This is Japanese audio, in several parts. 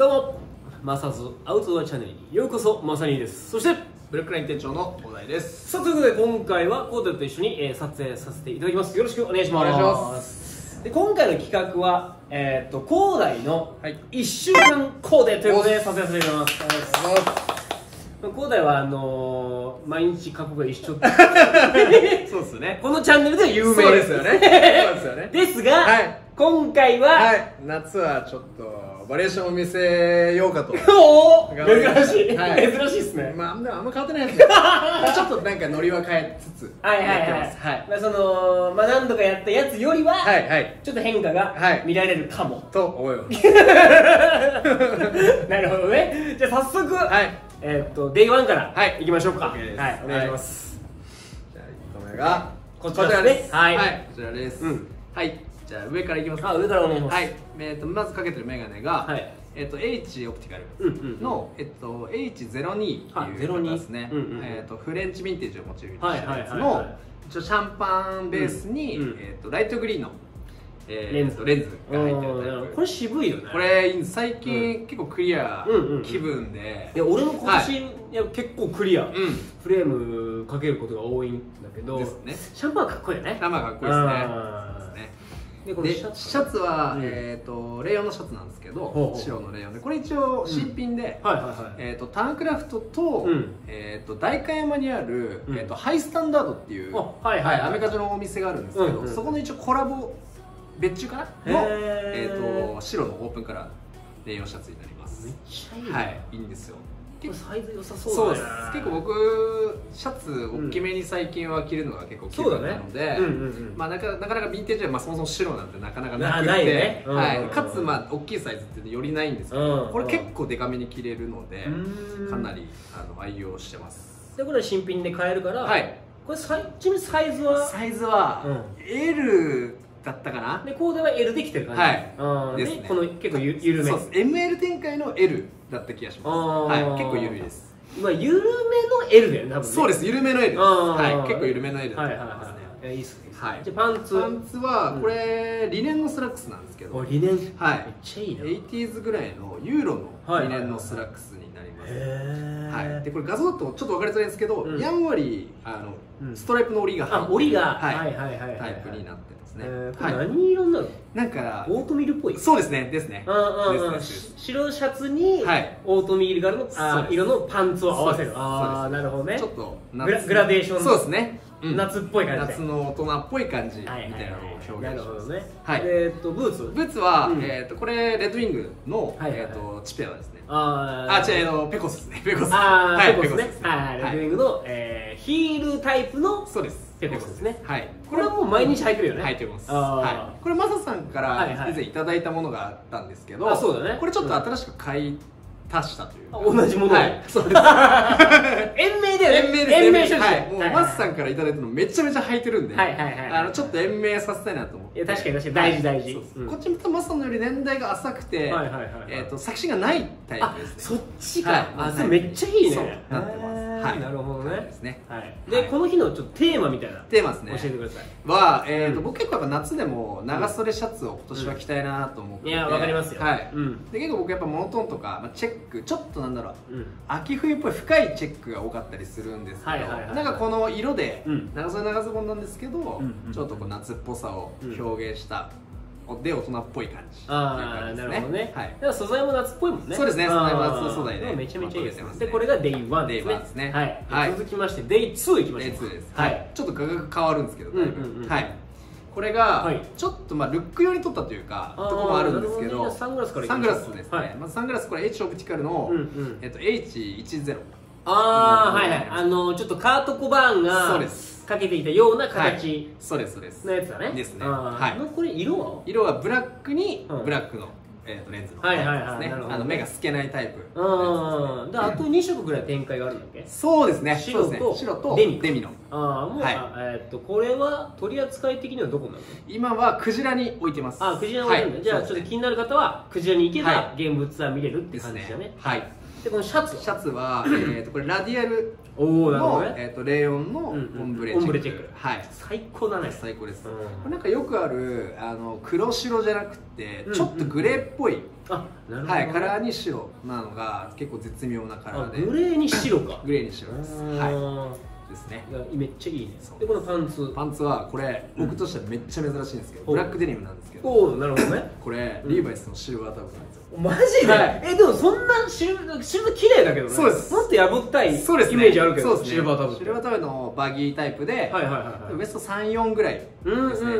どうもマサズアウトドアチャンネルにようこそマサニーです。そしてブラックライン店長の大台です。さあということで今回はコーデと一緒に、えー撮影させていただきます。よろしくお願いします。お願いします。で今回の企画はえーっと広大のはい。1週間コーデということで撮影させていただきます。お広大はあのー毎日過去が一緒。そうですね。このチャンネルでは有名。ですよね。そうですよね。ですが、はい。今回は、はい。夏はちょっとバリエーションを見せようかと。珍しい、はい。珍しいっすね、まああんま変わってないですけど ちょっとなんかノリは変えつつはいはいやってはいますはい。まあ、そのまあ何度かやったやつよりは、はいはい。ちょっと変化がはい。見られるかも、と思います。なるほどね。じゃあ早速、はい。えーっと day one からはい。いきましょうか。はいお願いします、じゃあ1個目がこちらですね。はい。こちらです。うん。はいじゃあ上からいきます。あ上からお願いします。はい。えーとまずかけてるメガネがはい。えっと H オプティカルうんうんうん。の、えっと、H02 ってはいいう02型ですね、うんうんうん。えっとフレンチヴィンテージをモチーフにしたやつはいはいはい。シャンパンベースに、うん。うんえっとライトグリーンの、えーレンズ。レンズが入ってるタイプ。うんこれ渋いよね。これ最近、結構クリアうんうんうん。気分で、いや俺も今年、、はい。や結構クリア、うん。フレームかけることが多いんだけどですね。シャンパンかっこいいよね。生かっこいいですねでこのでシャツは、うん。えっとレイヨンのシャツなんですけど白のレイヨンで。これ一応新品で、はいはいはい。えー、とターンクラフトと,、うん。えー、と代官山にある、うん。えー、とハイスタンダードっていう、あはいはいはい。アメリカ中のお店があるんですけど、うんうんそこの一応コラボ別注かな？の、えー、と白のオープンカラーレイヨンシャツになります。めっちゃいい、はいいいんですよこれサイズ良さそそううだね。です。結構僕シャツ大きめに最近は着るのが結構気分そうだね。なので、うんうんうん。まあ、なかなかヴィンテージは、まあ、そもそも白なんてなかなかなくて。はい、かつ、まあ、大きいサイズってよりないんですけど、うん。これ結構デカめに着れるので、うん。かなりあの愛用してます。でこれ新品で買えるから、はい。これちなみにサイズは？サイズは、う L だったかな？でコーデは L できてる感じ。はい。うん。ですね。でこの結構ゆ緩め。そうです。ML 展開の L だった気がします。はい結構緩いです。まあ緩めの L だよね多分ね。そうです緩めの L です。はい結構緩めの L だはいと思います。ねはいはいいやいいいいっすねはい。じゃあパンツ。パンツはこれ、リネンのスラックスなんですけど。おリネン。はい。めっちゃいいな。80s ぐらいのユーロはいのリネンのスラックスになります、へはい、でえこれ画像だとちょっと分かりづらいんですけど、うん。やんわりあの、うん。ストライプの織りが入ってあ織りが。はい。はいはいはいはいタイプになってますね、えー。何色になるなんかのオートミールっぽい？そうですね。ですね。うんうんうん。ですですし白シャツにはい。オートミール柄の？あそうです。ー色のパンツを合わせる。ああなるほどね。ちょっとグラグラデーション。そうですね、うん。夏っぽい感じで。夏の大人っぽい感じみたはいなのを表な現します、はい。えーっとブーツ？ブーツは、うん。えー、とこれレッドウィングの、はいはいはい。えー、とチペワですね。ああ違うあのペコスですね。ペコス。あはいーペコスねですはいレッドウィンググのえーヒールタイプのそうです。ペコスですね。はい。これはもう毎日履いてるよね。履いてますこれマサさんから以前いただいたものがあったんですけど、あそうだね。これちょっと新しく買い足したという同じものを。はいそうです。延命だよね。延命です延命処置。はい、もうはいマサさんからいただい。たのめちゃめちゃ履いてるんで、はいはいはいあのちょっと延命させたいなと思って。いや確かに確かに。大事大事。こっちまたマサさんのより年代が浅くて、はいはいはいはい。えー、と作詞がないタイあプですね。そっちか、はい。あそれめっちゃいいね。なってますはい。なるほどね。ですね。はい、で、はい。この日のちょっとテーマみたいなテーマですね。教えてください。は、えーとうん。僕結構やっぱ夏でも長袖シャツを今年は着たいなと思ってて、いやわかりますよ。はい、うん。で結構僕やっぱモノトーンとか、まあ、チェックちょっとなんだろううん。秋冬っぽい深いチェックが多かったりするんですけど、なんかこの色で、うん。長袖長ズボンなんですけど、ちょっとこう夏っぽさを表現した、で大人っぽい感じああなるほどね、はい。だから素材も夏っぽいもんね。そうですね素材も夏素材でめちゃめちゃいいですでこれがデイ1ですね。Day 1ですね。はい、はい。続きましてデイ2いきましょう A2 です、はい、ちょっと画角変わるんですけど、だいぶ。はい。これが、はい。ちょっとまあルック用に撮ったというかとこもあるんですけどサングラスからサングラスですね、はい。まずサングラスこれ H オプティカルの、うんうん。えっと、H10 ああはいはい。あのちょっとカートコバーンがそうですかけていたようなはい。形そうですそうです。のやつだね、ですね。はい。のこれ色は？色はブラックにうん。ブラックの、えー、とレンズの。タイプですね。あの目が透けないタイプうんであと2色ぐらい展開があるんだっけ？そうですね。白と白とデミデミの。ああもう、えーっとこれは取り扱い的にはどこなの？今はクジラに置いてます。あクジラの置いてるんだ、はい。じゃあちょっと気になる方はクジラに行けば、は現物は見れるって感じだね。はいでこのシャツシャツは、えー、とこれラディアルの、どね。えー、とレーヨンのオンブレオンブレチェック。はい。最高だね。最高です、うん。これなんかよくあるあの黒白じゃなくてうんちょっとグレーっぽい、あなるほどね。はい、カラーに白なのが結構絶妙なカラーで。あグレーに白か。グレーに白です。ははい。ですね。めっちゃいいね。でこのパンツ。パンツはこれ僕としてはめっちゃ珍しいんですけど、うん。ブラックデニムなんですけど。おおなるほどね。これ、うんリーバイスのシルバータブなんですよマジで、はい。えでもそんなシルシルバー綺麗だけどね。そうです。もっとやぼったいイメそうですね。ージあるけどそうですね。シルバータブシルバータブのバギータイプで、はいはいはいはい。ウエスト34ぐらいうんうんですね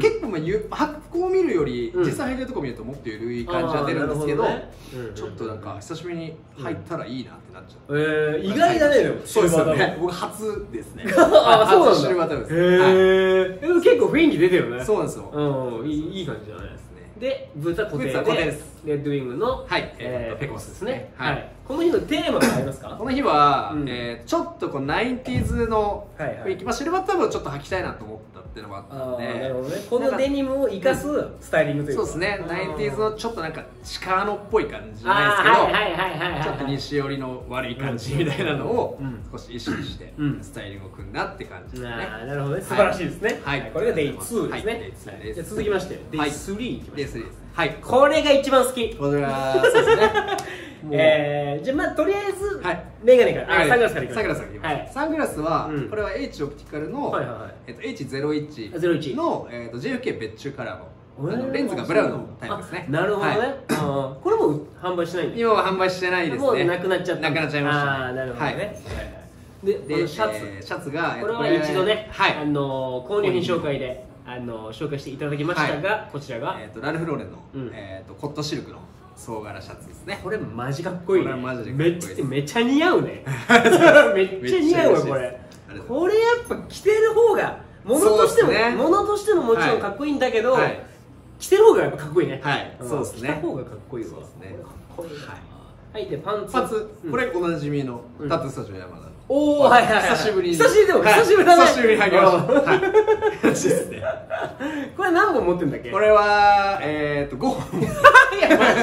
結構まあゆ発行を見るよりうん。実際履いてるとこ見るともっと緩い感じは出るんですけどね。ちょっとなんか久しぶりに履いたらいいなってなっちゃう、えー、意外だねでもそうですよシルバータね僕初ですね。あそうなんだ。初シルバータブです。へえ、でも結構雰囲気出てるね。そうなんですよ。うんいいいい感じだねですねでブーツは固定でブーツは固定です。レッドウィングの、はい。えーえーペコスですね。はい。はい、この日のテーマがありますか？この日は、うん。えーちょっとこう 90s のはいはい。雰囲気、まあ、シルバータブをちょっと履きたいなと思ったっていうのもあったあのでーなるほどね。このデニムを生かすスタイリングというか。そうですね。あー。90s のちょっとなんか力のっぽい感じじゃないですけど、ちょっと西寄りの悪い感じみたいなのをうん少し意識してうん。スタイリングを組んだって感じですね、なるほどね。素晴らしいですね、はい。これがデイ2ですね、はいデイ2です。続きましてデイはい3いきましょうはい。これが一番好き。これはそうですねえー、じゃあまあとりあえず、はい。メガネから。サングラスからいきまサングラスからいきます、はい。サングラスは、うん。これは H オプティカルの、はいはいはい。えっと、H01 01の、えっと、JFK 別注カラーのレンズがブラウンのタイプですね。あなるほどね、はい。これもう販売しない今は販売してないですね。もうなくなっちゃった。なくなっちゃいましたね。ああなるほどね、はい。はいはいでこでのシャツ、えーシャツが、えっとこれは一度ね、はい。あの購入品紹介であの紹介していただきましたが、こちらが、えっとラルフローレンの、うん。えっとコットンシルクの総柄シャツですね。これマジかっこいいね。これマジでかっこめっいいめっちゃ似合うね。めっちゃ似合うわこれ。これやっぱ着てる方が物としても、ね。物としてももちろんかっこいいんだけど、はい。着てる方がやっぱかっこいいね。はい。ん。そうですね。着た方がかっこいいわ。そうですね。かっこいいな。ははいでパンツ。パンツ、うん。これおなじみのうんタトゥースタジオ山田のおおはいはいはい。久しぶりに。久しぶりでも、はい。久しぶりだね。久しぶりに履きましたうんはい。ね これ何本持ってんだっけ？これはえっと5本。いやマ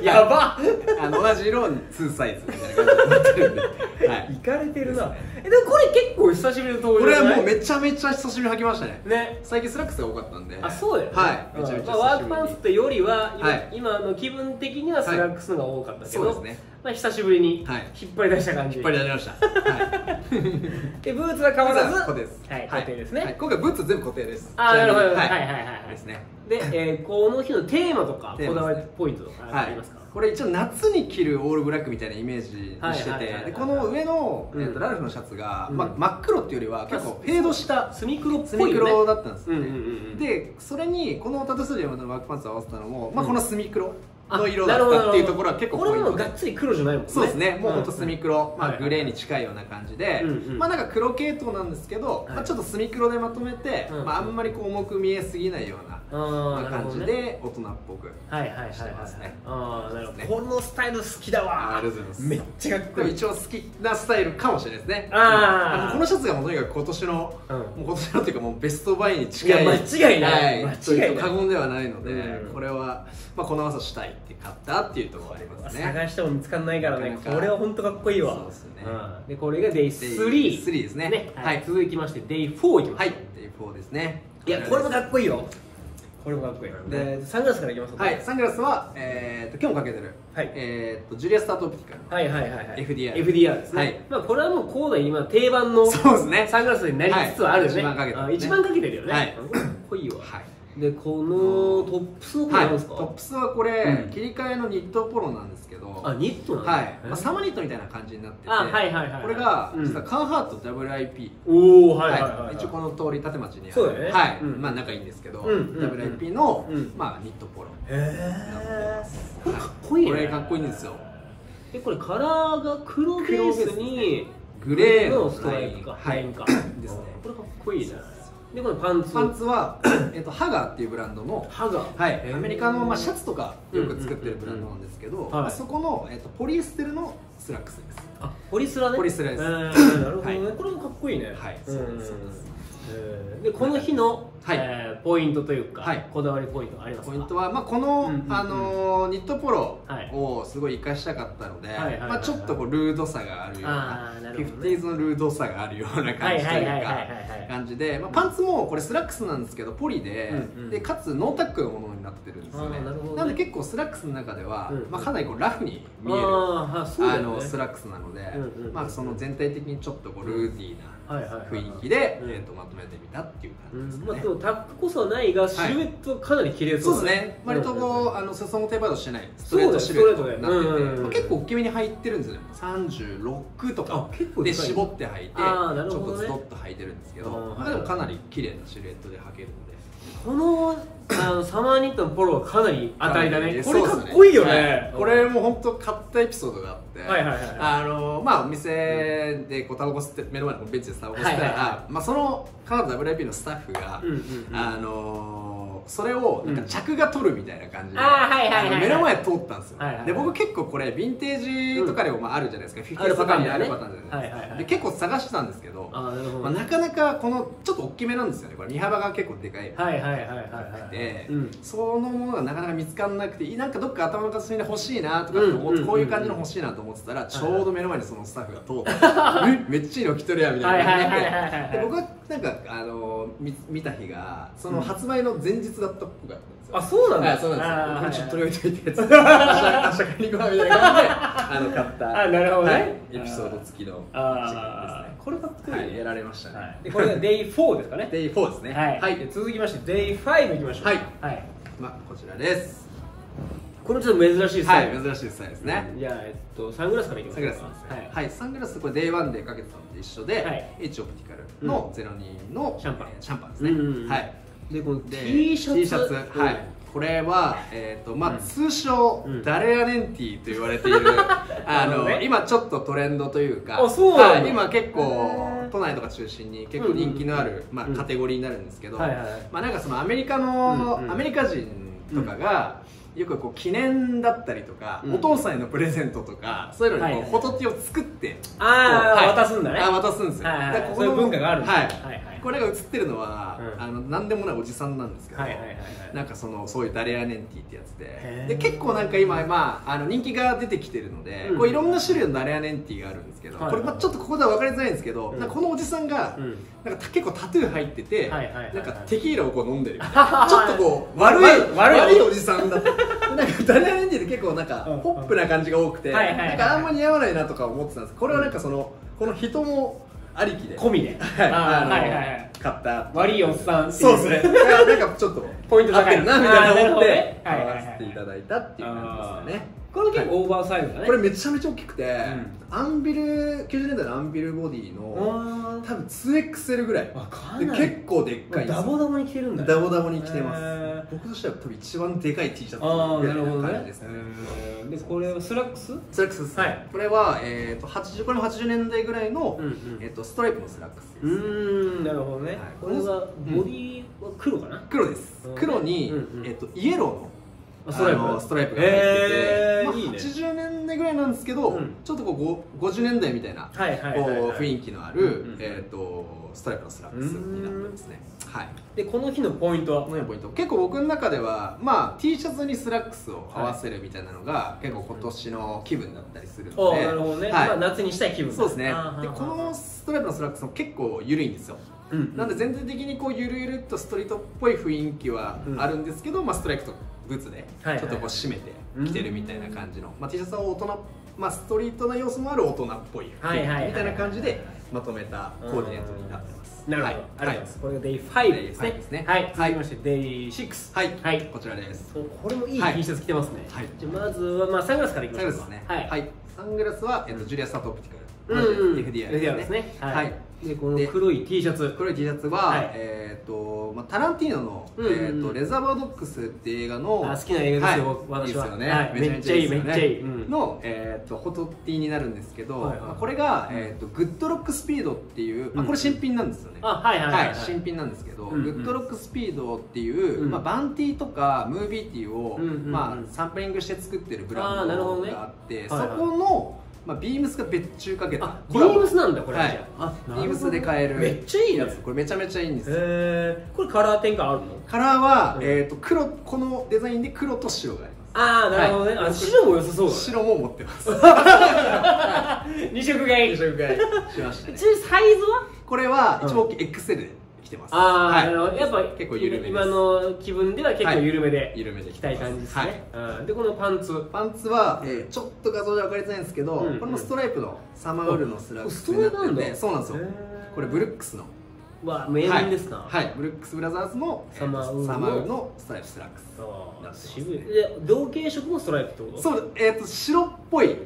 ジやば。あの同じ色に2サイズみたいな感じになってるんで、はい。いかれてるな。えでもこれ結構久しぶりの登これはもうめちゃめちゃ久しぶりに履きましたね。ね。最近スラックスが多かったんで。あそうだよね。はい。めちゃめちゃまあ、ワー久しぶりに。クパンツってよりは今,、はい。今の気分的にはスラックスのが多かったけど、そうですね。まあ、久しぶりにはい。引っ張り出した感じ、引っ張り出しました。はい。で ブーツは変わらず固定です。はい固定ですね。はい。今回ブーツ全部固定です。ああなるほど、はい、はいはいはい。ですねで、えー、この日のテーマとかこだわりポイントとかありますか、これ一応夏に着るオールブラックみたいなイメージにしてはいはいはいはい。てでこの上の、うん。えーとラルフのシャツが、うん。まあ、真っ黒っていうよりは結構フェードしたスミクロっスぽい黒だったんですよね、でそれにこのタトゥースタジオのワークパンツを合わせたのも、まあ、うん。このスミ黒あの色だったっていうところは結構これもポイントで。がっつり黒じゃないもんね。そうですね。もうほんとスミ黒、まあ、はいはいグレーに近いような感じで、まあなんか黒系統なんですけど、はい。まあ、ちょっとスミ黒でまとめて、うん。まあ、あんまりこう重く見えすぎないようななる感じほどね。で大人っぽくはいはいはいはい。してますね。このスタイル好きだわ。めっちゃかっでこいい。も一応好きなスタイルかもしれないですね。あこのシャツがもうとにかく今年の、うん。もう今年のっていうかもうベストバイに近い間違いない。は間違いない。過言ではないので、うん。これは、まあ、この朝したいって買ったっていうところがありますね。探しても見つかんないからね。これは本当かっこいいわ。そうですね。うん。でこれがデイ3 3ですね。ははい。い、続きましてデイ4いきまはいしょう。デイ4ですね。いやこれもかっこいいよこれもかっこいい。でサングラスからいきますか。はいサングラスは、えー、と今日もかけてる、はい。えー、とジュリア・スタートオプティカはいはいはいはい。FDR FDR ですね、はい。まあこれはもうコーダ今定番のそうですね。サングラスになりつつはあるよね、はい。一番かけてる一番かけてるよね、はい。これかっこいいわ、はいでこのトップスのこれはい、なんですか、トップスはこれ、うん。切り替えのニットポロなんですけど。あニットなんだはい、へまあ、サマーニットみたいな感じになってて。あはいはいはいこれがうん実はカンハート WIP、おおはいはいはい、はい。一応この通り立町にある。そうね。はい、うん。まあ仲いいんですけど、うんうん WIP の、うんまあ、ニットポロ。へえこれはい。かっこいいね。これかっこいいんですよ。でこれカラーが黒ベースにグレーののストライプか。はい。ですね。これかっこいいねでこのパンツ。パンツは、えっと、 Haggar っていうブランドの歯がはい。アメリカの、まあ、シャツとかよく作ってるブランドなんですけど、そこの、えっと、ポリエステルのスラックスです。あポリスラね？ポリスラですえーなるほどね、はい。これもかっこいいね。はい。ん。そうですそうです。えー。でこの日のはい。えーポイントというか、はい。こだわりポイントありますか？ポイントは、まあ、この、うんうんうん。あのーニットポロはい。をすごい活かしたかったので、まあ、ちょっとこうルードさがあるような fifties のルードさがあるような感はいじというかはい感じで、まあ、パンツもこれスラックスなんですけどポリで,、うんうん。でかつノータックのものになってるんですよね。なね。ので結構スラックスの中では、うんまあ、かなりこうラフに見えるあね。のスラックスなので、うんうんまあ、その全体的にちょっとこうルーディーな雰囲気で、うん。えー、とまとめてみたっていうう感じですかね、んまあ、でもタックこそないがシルエットかなり綺麗そうだですね。割とこう、あの裾もテーパードしてない。ストレートシルエット。になって。て、結構大きめに履いてるんですよね。36とか。あ結構で絞って履いてちょっとズドッと履いてるんですけど、でもかなり綺麗なシルエットで履けるので。このあのサマーニットのポロはかなり当たりだね。これかっこいいよね、はい。これも本当買ったエピソードがあって、はいはいはいあのまあお店でこうタバコ吸って目の前のベンチでタバコ吸ってたら、はいはい。はまあ、そのカナダ WIP のスタッフが、うんうんうん。あのそれをなんか着が取るみたいな感じで、あーはいはいはいはい。あの目の前通ったんですよ、はいはいはい。で僕結構これヴィンテージとかでもまああるじゃないですか、フィフティーンにあるパターンじゃないですか、はいはいはい。で結構探してたんですけど、あーなるほど、まあ、なかなかこのちょっと大きめなんですよね。これ身幅が結構でかい。はいはいはいはいはいで、うん。そのものがなかなか見つからなくてなんかどっか頭の片隅で欲しいなとかって思って、うんこういう感じの欲しいなと思ってたら、ちょうど目の前にそのスタッフが通って めめっちゃいいの着とるやみたいな。感じで僕はなんかあの見見た日がその発売の前日だったっぽかったんですよ、あそうなんだ、はいそうなんですよ。ちょっと取りと置いといて 明日明日買いに行みたいな感じであの買ったあなるほどね。はいエピソード付きのああこれかっこいい、はいやられましたね、はい、でこれが Day4 ですかね。デイ4ですね。はい、はい。で続きまして Day5 いきましょう。はい。はい、まあこちらです。これちょっと珍しいスタイル、はい珍しいスタイルですね、じゃあ、えっと、サングラスからいきまサングラスはい、はい、サングラスこれ Day1 でかけてたのと一緒で、はい。H オプティカルの02の、シャンパン。えーシャンパンですね、うんうんうん。はい。でこので T シャツ。T シャツ。うんはいこれは、えーとまあうん。通称、うん。ダレアネンティと言われている あの、ね。今ちょっとトレンドというかあそうはい今結構都内とか中心に結構人気のある、まあ、うん。カテゴリーになるんですけど、はいはいはい。まあ、なんかそのアメリカの、うんうん。アメリカ人とかが、よくこう記念だったりとか、うん。お父さんへのプレゼントとかそういうのにこう、はいはいフォトティを作ってああ、はい。渡すんだね。あ渡すんですよ、はいはいここのそういう文化があるんですはいこれが写ってるのは、うん。あの何でもないおじさんなんですけど、はいはいはいはい。なんかそのそういうダレアネンティってやつで。で結構なんか今、まあ、あの人気が出てきてるので、うん。こういろんな種類のダレアネンティがあるんですけど、はい。これまあちょっとここでは分かりづらいんですけど、うん。なんかこのおじさんが、うん。なんか結構タトゥー入ってて、はいはいはいはい。なんかテキーラをこう飲んでるみたいな。ちょっとこう悪い悪いおじさんだった。なんかダレアネンティって結構なんかうん。ポップな感じが多くて、なんかあんま似合わないなとか思ってたんです。これはなんかそのこの人もありきで。込みで。はい。あのはいはいはい。買った。悪いおっさんそうですね。がなんかちょっと ポイント高いなみたいな思って買わせていただいたっていう感じですかねこれ結構オーバーサイズだね。これめちゃめちゃ大きくて、ん。アンビル90年代のアンビルボディのあ多分 2XL ぐらい。結構でっかいダボダボに着てるんだね。ダボダボに着てます。僕としては多分一番でかい T シャツああなるほどね。感じですね。でこれはスラックス？スラックスです。ね、はい。これは、えー、と80これも80年代ぐらいの、えー、とストライプのスラックスです、うーんなるほどね、はい。これはボディは黒かな、黒です。うん。黒に、えー、とイエローのあストライプあのストライプが入ってて、まあ、へーいいね。80年代ぐらいなんですけど、うん。ちょっとこうご50年代みたいな、はいはい雰囲気のある、うんうんえー、とストライプのスラックスになってますね。はい。でこの日のポイントは？このポイント。結構僕の中では、まあ、T シャツにスラックスを合わせるみたいなのが、結構今年の気分だったりするのあで、なるほどね、はい。まあ、夏にしたい気分だ。そうですね。でこのストライプのスラックスも結構緩いんですよ。うんなんで全体的にこうゆるゆるっとストリートっぽい雰囲気はあるんですけど、まあ、ストライプとブーツでちょっとこう締めてきてるみたいな感じの、まあ、T シャツは大人、まあ、ストリートな要素もある大人っぽいみたいな感じでまとめたコーディネートになってます。なるほど、はい。ありがとうございます、これが Day5 ですね。Day5 ですね。はい。はい。続きまして Day6 はい、はい。こちらです。これもいいはい。T シャツ着てますね、はい。じゃあまずは、まあ、サングラスからいきましょうか。サングラスですね。はい、はい、サングラスは、えっと、 Julius Tart Optical。うんうん FDR ですね。はい、はいでこの黒い T シャツ。黒い T シャツは、はい。えっ、と、まあ、タランティーノの、うんうんうん。えー、とレザボア・ドッグスっていう映画のあ好きな映画ですよはい、私は。いいですよね、はい。めちゃめちゃいいですよね。めっちゃいいめっちゃいい。うん。の、えー、とフォト T になるんですけど、はいはいまあこれが、えー、と GOOD ROCK SPEED っていう、まあ、これ新品なんですよね、あはいはい新品なんですけど、うんうん。 GOOD ROCK SPEED っていう、うんまあ、バン T とかムービーティーを、うんうんうんまあ、サンプリングして作ってるブランドがあって、はいはいそこの、まあ、ビームスが別注かけた。あビームスなんだこれ、はい。あ。ビームスで買える。めっちゃいいねやつ。これめちゃめちゃいいんです。よへえこれカラー転換あるの？カラーは、うん。えー、と黒このデザインで黒と白があります。ああなるほどね、はいあ白も良さそうだね。白も持ってます。二色買い。試食会しましたね。ちなみにサイズは？これはうん。一番大きい XL で来てます。ああ、はい。やっぱ結構緩めです。今の気分では結構緩めで、緩めで着たい感じですね、うん、でこのパンツ。パンツは、えーちょっと画像で分かりづらいんですけど、うんこれもストライプのサマーウールのスラックスストになってライプなんだ。てそうなんですよ。これ Brooks の。は名門ですな、はい、はい。 Brooks Brothers のサマーウールのストライプスラックスあーなってます。渋い。で同系色もストライプってこと？そうえっ、と白っぽい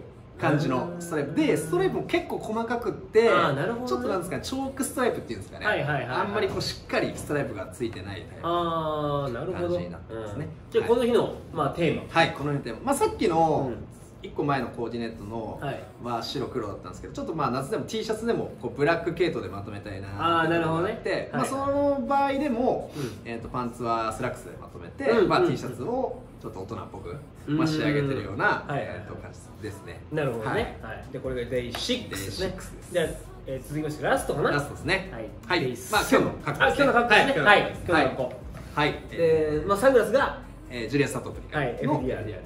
感じのストライプ。でストライプも結構細かくってあーなるほどね。ちょっとなんですかねチョークストライプっていうんですかね、はいはいはいはい。あんまりこうしっかりストライプがついてないタイプああなるほど。感じになってますね。うん。じゃあこの日の、まあ、テーマ。はいこの辺で、まあ、さっきのうん1個前のコーディネートの、はい。は白黒だったんですけどちょっとまあ夏でも T シャツでもこうブラック系統でまとめたいなあーなるほどねっていうのがあって、はいまあ、その場合でも、うん。えー、とパンツはスラックスでまとめて、まあ、T シャツをちょっと大人っぽく、うんまあ、仕上げてるような、えーと感じですね。なるほどはい。ね、はい。でこれが Day 6ですね。Day 6です。じゃあ、えー続きましてラストかな？ラストですね。はい、はい。まあ今日の格好あですね。今日の格好ですね。ははい。い、今日の格好、はい、えで、まあ、サングラスが、ーえー Julius Tart Optical はい、の FDR で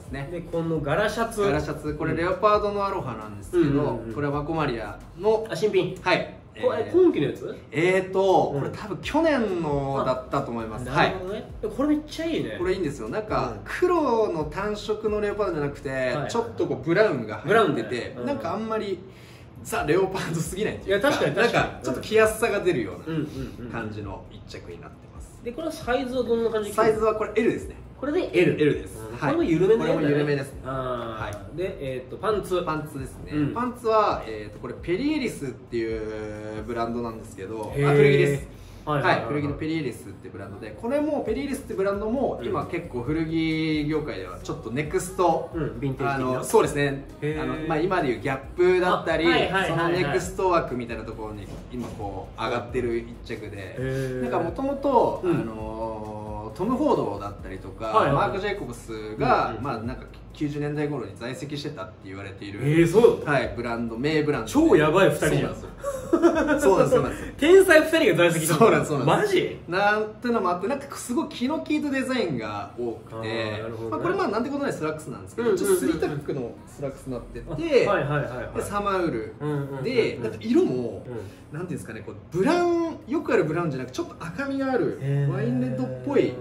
すね、はい、でこの柄シャツ。ガラシャツこれレオパードのアロハなんですけど、うんうんうん。これはワコマリアのあ新品。はい。これ、えー今期のやつ？えーと、うん。これ多分去年のだったと思います。はないこれめっちゃいいね。これいいんですよ。なんか、うん。黒の単色のレオパードじゃなくて、はい。ちょっとこうブラウンがブラウンね入ってて、うん。なんかあんまりザ・レオパードすぎないっていうかいや確かに確かに。なんかちょっと着やすさが出るような感じの一着になってます、でこれはサイズはどんな感じサイズはこれ L ですね。これで L, L です。これも緩めのやつだね。これも緩めですはで、えー、とパンツ。パンツですね、うん。パンツは、えー、とこれペリエリスっていうブランドなんですけどあへー。古着ですはいはい、古着のペリエリスってブランドでこれもペリエリスってブランドも今結構古着業界ではちょっとネクストうん。あのそうですね。あの、まあ、今でいうギャップだったり、そのネクスト枠みたいなところに今こう上がってる一着で、なんかもともとうん。あのトム・フォードだったりとか、はいはい。マーク・ジェイコブスが、まあなんか90年代頃に在籍してたって言われている、えー、そう。はい、ブランド名ブランドで。超やばい二人じゃんそうなんです天才二人が在籍したのそうなんですそうなんです。マジ？なんてのもあってなんかすごい気の利いたデザインが多くあてーなるほどね。まあ、これまあなんてことないスラックスなんですけど、うんうんうんうん。ちょっとスリータックのスラックスになってて、はいはいはいサマーウール、うんうんでなんか色も、うん。なんていうんですかねこうブラウンよくあるブラウンじゃなくてちょっと赤みがあるワインレッドっぽい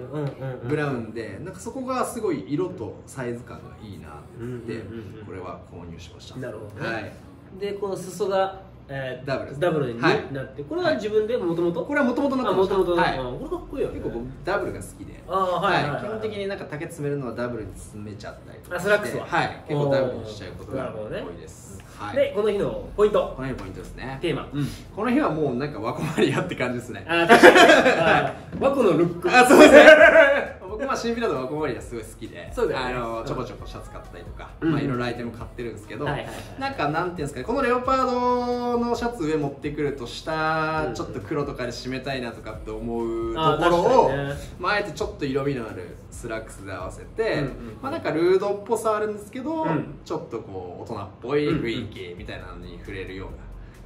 ブラウンでなんかそこがすごい色とサイズ感がいいなってうんうんうんうん。これは購入しました。なるほどね。はい。でこの裾が、えーダブルダブルにはいなって、これは自分でもともとこれはもともとなってあましたもともとはい。これかっこいいよね。結構僕ダブルが好きで。あーはいはいはい基本的になんか丈詰めるのはダブルに詰めちゃったりとかあスラックスは。はい。結構ダブルにしちゃうことが多いです、はい、でこの日のポイント。この日のポイントですね。テーマ、この日はもうなんか WACKO MARIA って感じですね。あー確かに。ねあーワコのルック。あそうですね僕まあ新品だと WACKO MARIA すごい好きでそうだよねあのうん。ちょこちょこシャツ買ったりとか、うん。まあ、いろいろアイテム買ってるんですけど、はいはいはい。なんかなんていうんですかねこのレオパードのシャツ上持ってくると下うん。ちょっと黒とかで締めたいなとかって思うところを、確かにね。まあ、あえてちょっと色味のあるスラックスで合わせて、うんうんまあ、なんかルードっぽさあるんですけど、うん。ちょっとこう大人っぽい雰囲気みたいなのに振れるような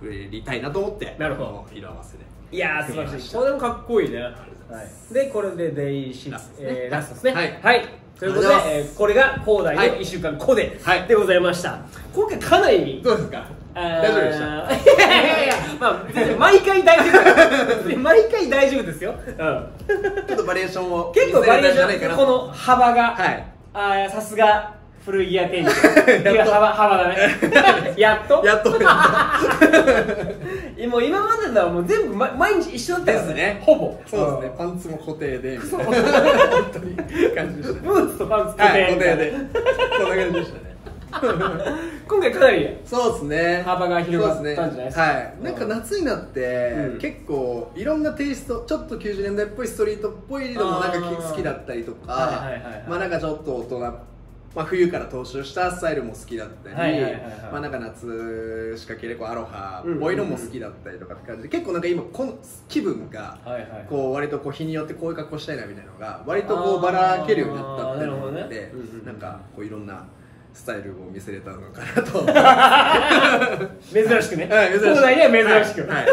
触れりたいなと思ってなるほど。色合わせでいやー素晴らしい。これもかっこいいね、はい。でこれでデイシラスえーラストですね。はい。ということでえーこれが広大のはい。1週間コデはい。でございました、今回かなりどうですか。大丈夫でした。たいやいやいやまあ毎回大丈夫。毎回大丈夫ですよ、うん、ちょっとバリエーションを結構バリエーションこの幅が、はい。あーさすが古着屋店長っていう幅幅だね。やっと？やっと。もう今までのはもう全部、ま、毎日一緒だったからですね。ほぼ。そうですね。パンツも固定で。みたいな本当に感じでした。ブーツとパンツ固定はい固定で。こんな感じでしたね。今回かなりそうですね。幅が広がったんじゃないですか？はい。なんか夏になって、うん。結構いろんなテイストちょっと90年代っぽいストリートっぽいのもなんか好きだったりとか、まあなんかちょっと大人まあ、冬から踏襲したスタイルも好きだったり、まあなんか夏しか着れこうアロハっぽいのも好きだったりとかって感じで結構なんか今この気分がこう割とこう日によってこういう格好したいなみたいなのが割とこうばらけるようになったっていうのがあってあーなるほどね。なんかこういろんなスタイルを見せれたのかなと。珍しくね。はい珍しく。東大には珍しく。はい。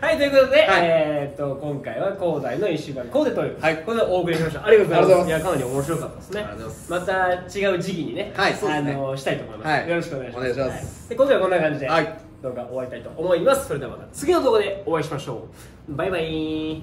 はい、ということで、はい。えーっと今回は広大の1週間コーデという、はい。これでお送りしました。ありがとうございます。いやかなり面白かったですね。ありがとうございます。また違う時期にね、はいそうですね。あのしたいと思います、はい。よろしくお願いします。お願いします。はい。で今回はこんな感じで、はい。動画終わりたいと思います。それではまた次の動画でお会いしましょう。バイバイ